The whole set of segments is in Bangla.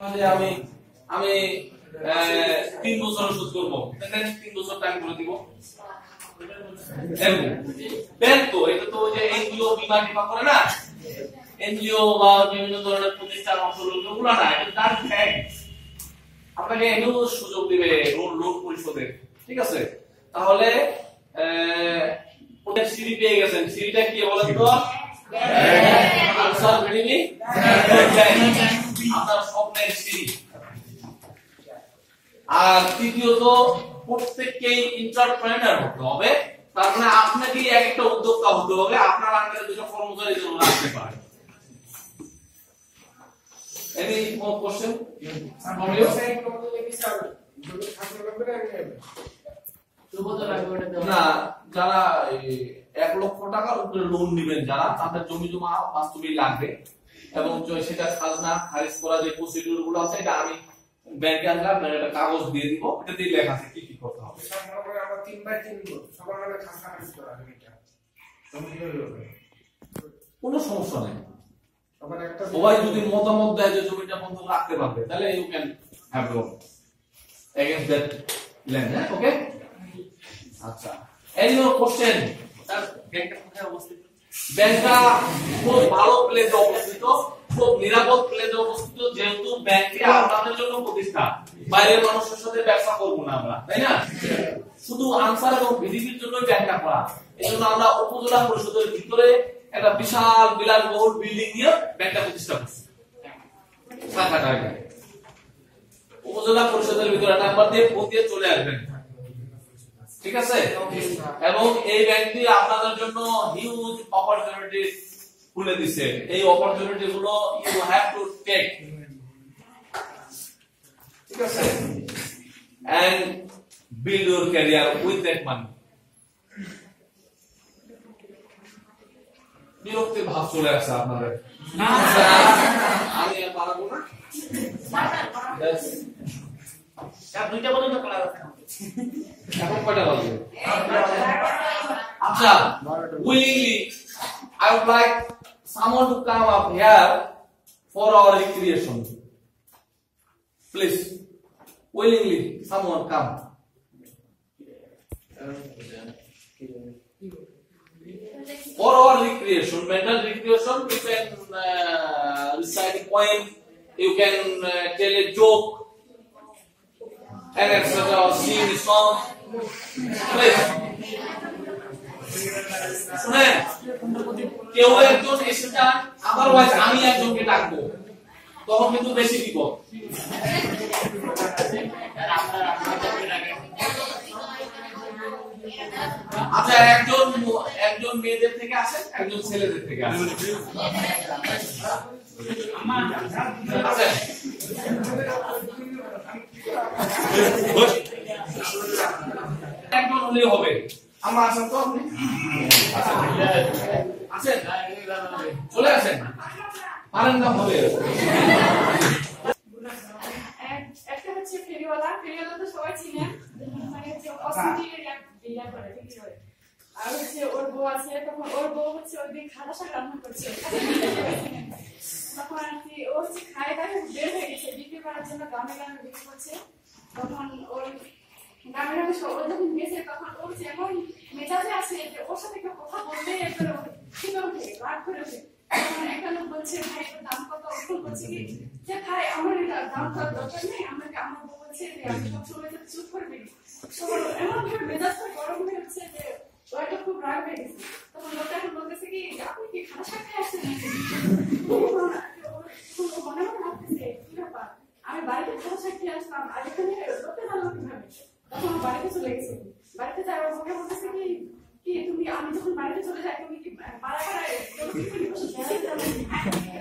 আমি আমি তিন বছর ওষুধ করব। তিন বছর টাইম করে দিব। ব্যাংক তো এটা তো যে এনজিও বিমা টিমা করে না? এনজিও বা বিভিন্ন ধরনের প্রতিষ্ঠান ওগুলো না এটা তার ব্যাংক আপনাকে এগুলো সুযোগ দিবে লোন লোন পরিশোধের ঠিক আছে? তাহলে সিঁড়ি পেয়ে গেছেন। সিঁড়িটা কি বলেন তো আনসার আপনার স্বপ্নের সিঁড়ি আর তৃতীয়ত প্রত্যেককেই ইন্টারপ্রেনার হতে হবে। তার মানে আপনাকে এক একটা উদ্যোক্তা হতে হবে। আপনার আন্ডারে দুটো কর্মচারী যেন পারে। Any you? না যারা এক লক্ষ টাকার উপরে লোন নেবেন যারা তাদের জমি জমা বাস্তবেই লাগবে। এবং সেটা খাজনা খারিজ করা যে প্রসিডিউরগুলো আছে এটা আমি ব্যাংকে আসলে আপনার একটা কাগজ দিয়ে দিব এটা দিয়ে লেখা আছে কি কি করতে হবে। কোনো সমস্যা নেই। সবাই যদি মতামত দেয় যে জমিটা বন্ধ রাখতে পারবে তাহলে you can have loan against that land হ্যাঁ ওকে আচ্ছা। এনি মোর কোশ্চেন স্যার ব্যাংকটা কোথায় অবস্থিত? ব্যাংকটা খুব ভালো অবস্থিত, খুব নিরাপদ অবস্থিত, যেহেতু আপনাদের জন্য প্রতিষ্ঠা। বাইরের মানুষের সাথে ব্যবসা করব না আমরা, তাই না? শুধু আনসার এবং জন্য ব্যাংকটা করা। এই জন্য আমরা উপজেলা পরিষদের ভিতরে একটা বিশাল বিলাসবহুল বিল্ডিং দিয়ে ব্যাংকটা প্রতিষ্ঠা করছি। উপজেলা পরিষদের ভিতরে নাম্বার দিয়ে ফোন দিয়ে চলে আসবেন। ঠিক আছে? এবং এই ব্যাংকটি আপনাদের জন্য হিউজ অপরচুনিটি খুলে দিছে। এই অপরচুনিটি গুলো ইউ হ্যাভ টু টেক ঠিক আছে? And build your career with that money বিরক্তি ভাব চলে আসছে আপনাদের। আমি আর পারব না। দুইটা পর্যন্ত করা এখন কয়টা বাজে আচ্ছা willingly I would like someone to come up here for our recreation please willingly someone come for our recreation mental recreation you can uh, recite a poem you can uh, tell a joke and etc sing a song please শুনেন কেউ একজন আমি একজনকে ডাকবো। তখন কিন্তু বেশি বিপদ। আচ্ছা একজন একজন মেয়েদের থেকে আসেন, একজন ছেলেদের থেকে আসেন। আচ্ছা। একজন হলেই হবে। আমার আসেন তো আপনি? আসেন চলে আসেন। পারেন না হবে। একটা হচ্ছে ফেরিওয়ালা। ফেরিওয়ালা তো সবাই চিনে। মানে হচ্ছে অসুবিধা ইয়া করে বিক্রি করে আর হচ্ছে ওর বউ আছে তখন ওর বউ হচ্ছে ওই দিন খাতা শাক রান্না করছে। তখন আর কি ও হচ্ছে খায় বের হয়ে গেছে। বিক্রি করার জন্য গ্রামে গ্রামে বিক্রি করছে। তখন ওর গ্রামে গ্রামে সব- ও যখন গেছে, তখন ওর মেজাজে আছে ওর সাথে কেউ বললে একবারে ঠিক ওঠে, রাগ করে বলছে, ভাই দাম কত? বলছে যে ভাই, আমার এটা দাম কত দরকার নেই। আমাকে আমার বলছে যে, আমি চুপ করে দিই এমন মেজাজটা গরম হয়ে যে, ও খুব রাগ লোকটা বলতেছে কি, আপনি কি খানা শাক মনে মনে ভাবতেছে, কি ব্যাপার? আমি বাড়িতে খানা শাক খেয়ে আসলাম আর এখানে লোকে ভালো কীভাবে? তখন বাড়িতে চলে গেছে। বাড়িতে যাওয়ার ওকে বলতেছে কি কি তুমি আমি যখন বাড়িতে চলে যাই তুমি কি পাড়া পাড়ায় জলকিপুরি বসে বেড়াতে যাবে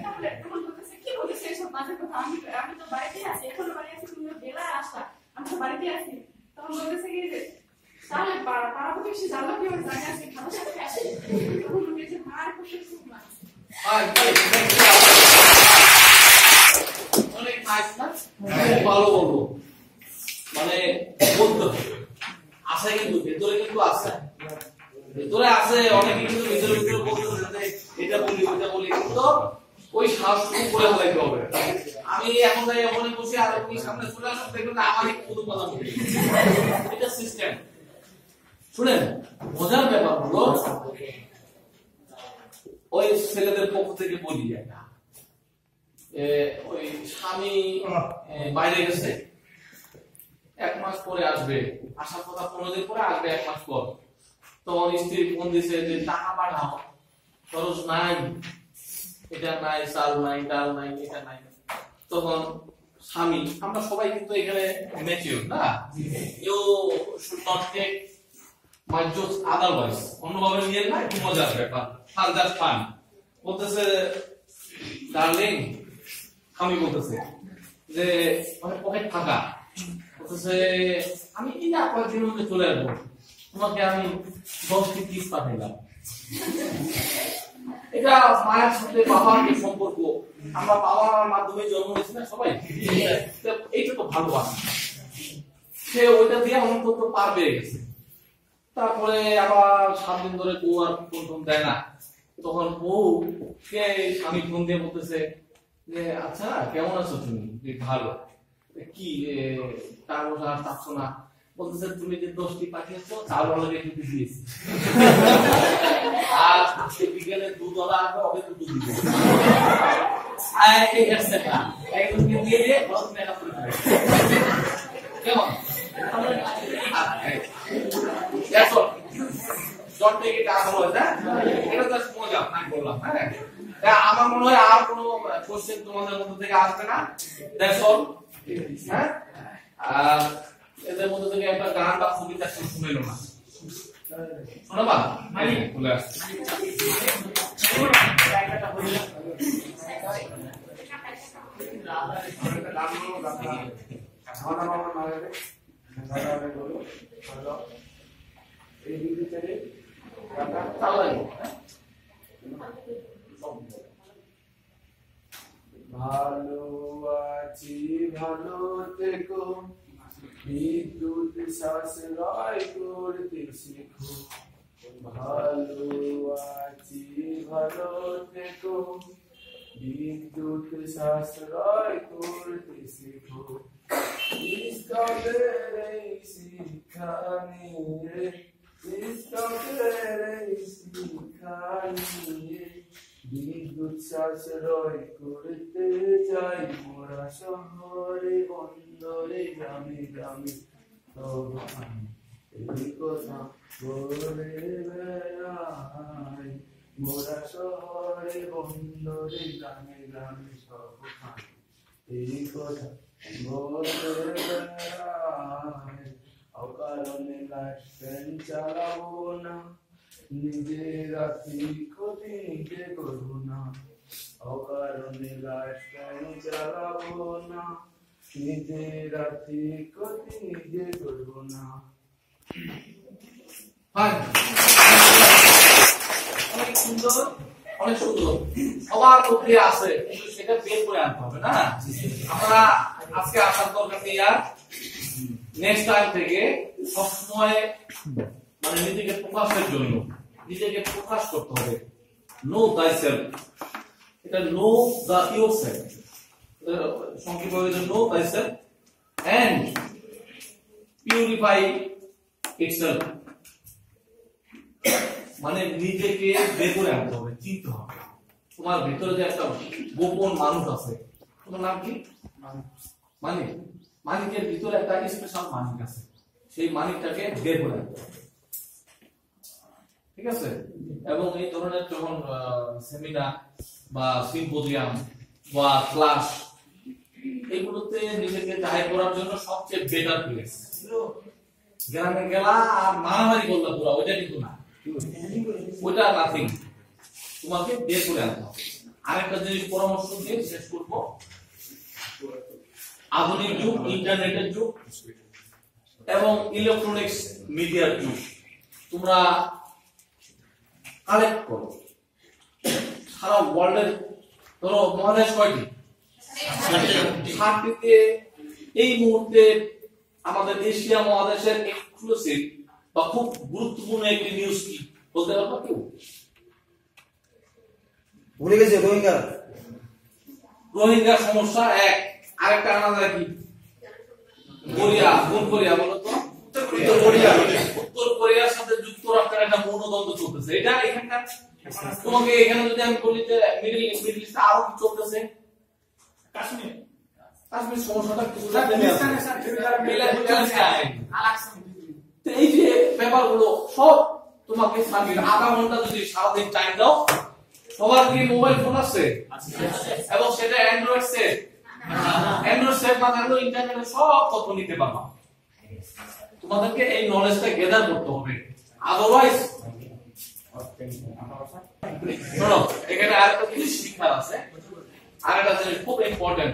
তাহলে তখন বলতেছে কি বলতেছে এসব বাজে কথা? আমি আমি তো বাড়িতে আছি এখনও বাড়ি আছি তুমি বেলায় আসলা আমি তো বাড়িতে আছি। তখন বলতেছে কি তাহলে পাড়া পাড়া প্রতিবেশী জানলো কি ওর জায়গা আছে খাবার সাথে আসে। তখন বলতেছে মার খুশি খুব মার। অনেক খুব ভালো বলব মানে বলতে হবে আছে কিন্তু ভেতরে কিন্তু আছে আছে ভিতরে এটা বলি বলি। ওই করে ফেলাইতে হবে। আমি এখন এমনই বসে আর সামনে চলে আমারই কত কথা বলি এটা সিস্টেম শুনেন, মজার ব্যাপার হলো, ওই ছেলেদের পক্ষ থেকে বলি একটা। ওই স্বামী বাইরে গেছে। এক মাস পরে আসবে, আসার কথা পনেরো দিন পরে আসবে, এক মাস পর। তখন স্ত্রী ফোন দিছে যে, টাকা পাঠাও, খরচ নাই, এটা নাই, চাল নাই, ডাল নাই, এটা নাই। তখন স্বামী, আমরা সবাই কিন্তু এখানে ম্যাচিওর না? আদারওয়াইজ অন্যভাবে নিয়ে না, একটু মজার ব্যাপার ফান বলতেছে, ডার্লিং আমি বলতেছে, যে, অনেক পকেট ফাঁকা বলতেছে, আমি এই না কয়েকদিনের মধ্যে চলে আসব তোমাকে আমি দশটি পিস পাঠাইলাম। এটা মায়ের সাথে বাবার যে সম্পর্ক। আমরা বাবা মার মাধ্যমে জন্ম হয়েছি না সবাই? এইটা তো ভালোবাসা। সে ওইটা দিয়ে অন্তত পার পেয়ে গেছে। তারপরে আবার সাত দিন ধরে বউ আর ফোন দেয় না। তখন বউ কে স্বামী ফোন দিয়ে বলতেছে যে আচ্ছা কেমন আছো তুমি? ভালো। কি টাকা পয়সা পাচ্ছ না? বলতেছে তুমি যে দশটি পাঠিয়েছো অলরেডি কিন্তু দিয়েছি আর বিকেলে দুধ ওলা আসবে ওকে দুধ দিবে হ্যাঁ? হ্যাঁ? আমার মনে হয় আর কোনো কোশ্চেন তোমাদের মধ্যে থেকে আসবে না। হ্যাঁ? আর এদের মধ্যে থেকে একটা গান বা কবিতা শুনে শুনেলো না। শোনাবা মানে আসছে। ভালো আছি ভালো থেকো। বিদ্যুৎ সাশ্রয় করতে শিখো ভালো আছি ভালো থেকো বিদ্যুৎ সাশ্রয় করতে শিখো ইস্তকের এই শিক্ষা নিয়ে ইস্তকের এই শিক্ষা নিয়ে বিদ্যুৎ সাশ্রয় করতে চাই মোরা শহরে বন্দরে গ্রামে গ্রামে সব আমি এই কথা বলে বেড়াই। মোরা শহরে বন্দরে গ্রামে গ্রামে সব এই কথা বলে বেড়াই। অকারণে লাইফ ফ্যান চালাবো না, নিজের আর্থিক ক্ষতি নিজে করব না। চালাবো না নিজের আর্থিক ক্ষতি নিজে করব না। অনেক সুন্দর অনেক সুন্দর। সবার মধ্যে আছে, কিন্তু সেটা বের করে আনতে হবে না। আমরা আজকে আসার দরকার নেই আর? নেক্সট টাইম থেকে সবসময় মানে নিজেকে প্রকাশের জন্য, নিজেকে প্রকাশ করতে হবে। নো দাই সেলফ এটা নো দা ইউর সেলফ সংক্ষিপ্ত know thy self and purify itself মানে নিজেকে বের করে আনতে হবে, চিনতে হবে। তোমার ভিতরে যে একটা গোপন মানুষ আছে, তোমার নাম কি? মানিক। মানিকের ভিতরে একটা স্পেশাল মানিক আছে। সেই মানিকটাকে বের করে আনতে ঠিক আছে? এবং এই ধরনের যখন সেমিনার বা সিম্পোজিয়াম বা ক্লাস এইগুলোতে নিজেকে জাহির করার জন্য সবচেয়ে বেটার প্লেস গ্রামে গেলা আর মারামারি করলা পুরো ওইটা কিন্তু না। ওইটা নাথিং তোমাকে বের করে আনতে হবে। আরেকটা জিনিস পরামর্শ দিয়ে শেষ করব। আধুনিক যুগ ইন্টারনেটের যুগ এবং ইলেকট্রনিক্স মিডিয়ার যুগ। তোমরা কালেক্ট করো। সারা ওয়ার্ল্ডের ধরো মহাদেশ কয়টি? এই মুহূর্তে আমাদের এশিয়া মহাদেশের এক্সক্লুসিভ বা খুব গুরুত্বপূর্ণ একটি নিউজ কি? বলতে পারব কেউ? ভুলে গেছে রোহিঙ্গা। রোহিঙ্গা সমস্যা এক। আরেকটা আলাদা কি? কোরিয়া কোন কোরিয়া বলো তো। উত্তর কোরিয়া। উত্তর কোরিয়ার সাথে যুক্তরাষ্ট্রের একটা মনোদ্বন্দ্ব চলতেছে। এটা এখানকার তোমাকে এখানে যদি আমি বলি যে মিডল মিডল ইস্টে আরও কি চলতেছে? কাশ্মীর সমস্যাটা কি পাকিস্তানের সাথে প্যালেস্টাইন। আলাক্সা তো এই যে ব্যাপারগুলো সব তোমাকে সার্ভিস আধা ঘণ্টা যদি সারাদিন টাইম দাও সবার কি মোবাইল ফোন আছে এবং সেটা অ্যান্ড্রয়েড সেট অ্যান্ড্রয়েড সেট মানে হলো ইন্টারনেটে সব তথ্য নিতে পারবা তোমাদেরকে এই নলেজটা গেদার করতে হবে আদারওয়াইজ শোনো এখানে আরেকটা জিনিস শিক্ষার আছে আরেকটা জিনিস খুব ইম্পর্টেন্ট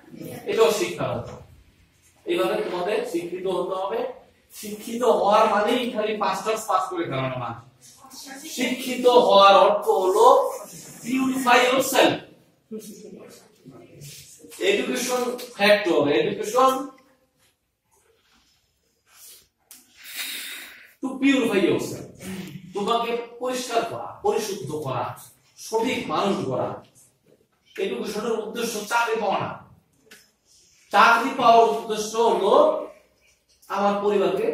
এটাও শিক্ষা হতো। এইভাবে তোমাদের শিক্ষিত হতে হবে। শিক্ষিত হওয়ার মানেই খালি মাস্টার্স পাস করে না। শিক্ষিত হওয়ার অর্থ হলো purify education education to purify তোমাকে পরিষ্কার করা, পরিশুদ্ধ করা, সঠিক মানুষ করা। এডুকেশনের উদ্দেশ্য চাকরি পাওয়া না। চাকরি পাওয়ার উদ্দেশ্য হলো আমার পরিবারকে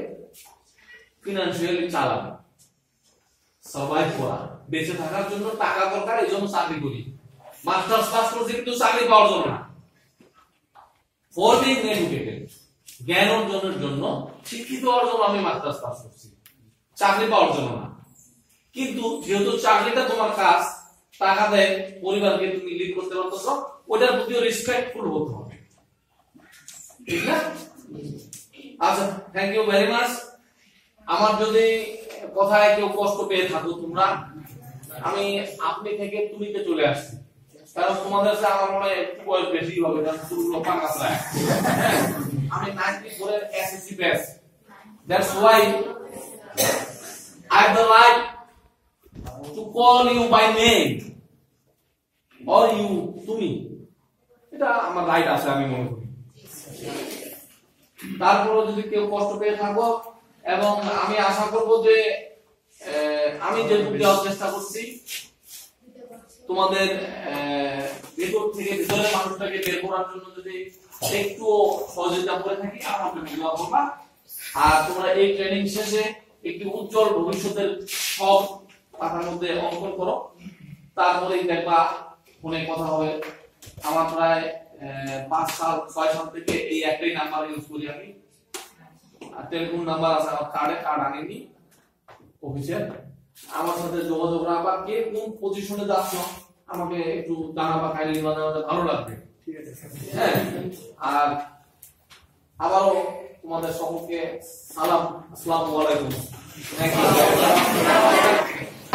ফিনান্সিয়ালি চালানো। সার্ভাইভ করা, বেঁচে থাকার জন্য টাকা দরকার, এই জন্য চাকরি করি। মাস্টার্স পাস করছি কিন্তু চাকরি পাওয়ার জন্য না। ফর বিং এডুকেটেড জ্ঞান অর্জনের জন্য শিক্ষিত জন্য আমি মাস্টার্স পাস করছি। চাকরি পাওয়ার জন্য না। কিন্তু যেহেতু চাকরিটা তোমার কাজ, টাকা দেয়, পরিবারকে তুমি লিড করতে পারতেছো ওটার প্রতিও রেসপেক্টফুল হতে হবে ঠিক না আচ্ছা থ্যাংক ইউ ভেরি মাচ আমার যদি কথায় কেউ কষ্ট পেয়ে থাকো তোমরা, আমি আপনি থেকে তুমিতে চলে আসছি। কারণ তোমাদের সাথে আমার মনে হয় একটু বয়স বেশি হবে, কারণ চুলগুলো পাকা প্রায়। আমি নাইনটি ফোর এর SSC batch that's why have the right to call you by name or you, তুমি। এটা আমার রাইট আছে, আমি মনে করি। তারপরে যদি কেউ কষ্ট পেয়ে থাকো, এবং আমি আশা করব যে আমি যেটুকু দেওয়ার চেষ্টা করছি, তোমাদের ভেতর থেকে মানুষটাকে বের করার জন্য যদি সহযোগিতা করে থাকি আমাকে দোয়া করবা। আর তোমরা এই ট্রেনিং শেষে একটি উজ্জ্বল ভবিষ্যতের সব পাতার মধ্যে অঙ্কন করো। তারপরেই দেখবা ফোনে কথা হবে। আমার প্রায় পাঁচ সাল ছয় সাল থেকে এই একটাই নাম্বার ইউজ করি আমি। আর টেলিফোন নাম্বার আছে আমার কার্ডে কার্ড আনিনি অফিসিয়াল আমার সাথে যোগাযোগ রাখবা কে কোন পজিশনে যাচ্ছ আমাকে একটু জানাবা কাইন্ডলি বাজাতে ভালো লাগবে। ঠিক হ্যাঁ? আর আবারও তোমাদের সকলকে সালাম আসসালামু আলাইকুম.